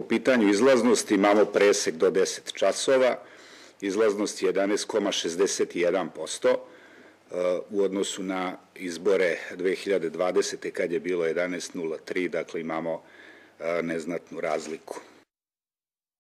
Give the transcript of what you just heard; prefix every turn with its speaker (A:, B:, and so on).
A: U pitanju izlaznosti imamo presek do 10 časova, izlaznost 11,61% e, u odnosu na izbore 2020. kad je bilo 11.03, dakle imamo e, neznatnu razliku.